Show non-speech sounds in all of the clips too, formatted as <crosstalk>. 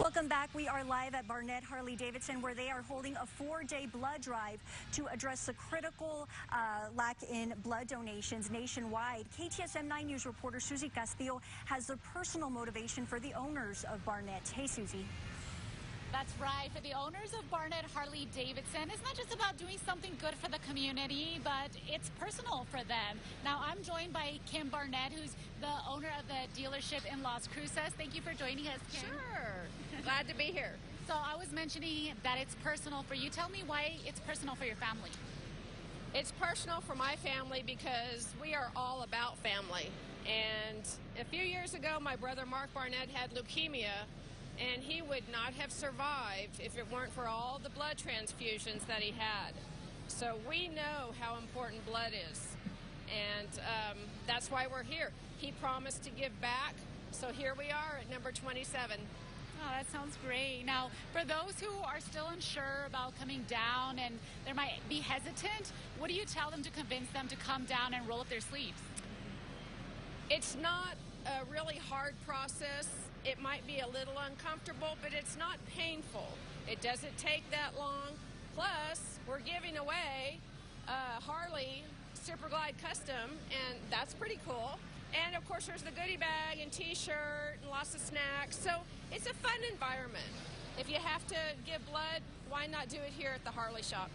Welcome back. We are live at Barnett Harley Davidson where they are holding a four-day blood drive to address the critical uh, lack in blood donations nationwide. KTSM 9 News reporter Susie Castillo has the personal motivation for the owners of Barnett. Hey, Susie. That's right. For the owners of Barnett Harley Davidson, it's not just about doing something good for the community, but it's personal for them. Now, I'm joined by Kim Barnett, who's the owner of the dealership in Las Cruces. Thank you for joining us, Kim. Sure. Glad to be here. So, I was mentioning that it's personal for you. Tell me why it's personal for your family. It's personal for my family because we are all about family. And a few years ago, my brother Mark Barnett had leukemia and he would not have survived if it weren't for all the blood transfusions that he had. So we know how important blood is, and um, that's why we're here. He promised to give back, so here we are at number 27. Oh, that sounds great. Now, for those who are still unsure about coming down and they might be hesitant, what do you tell them to convince them to come down and roll up their sleeves? It's not a really hard process. It might be a little uncomfortable, but it's not painful. It doesn't take that long. Plus, we're giving away a Harley Super Glide Custom, and that's pretty cool. And of course, there's the goodie bag and t-shirt and lots of snacks. So it's a fun environment. If you have to give blood, why not do it here at the Harley shop?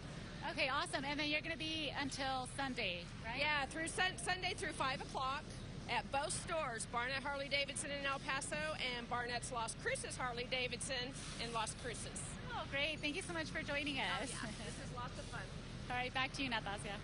Okay, awesome. And then you're going to be until Sunday, right? Yeah, through sun- Sunday through 5 o'clock at both stores, Barnett Harley Davidson in El Paso and Barnett's Las Cruces Harley Davidson in Las Cruces. Oh, great. Thank you so much for joining us. Oh, yeah. this is lots of fun. <laughs> All right, back to you, Natasha.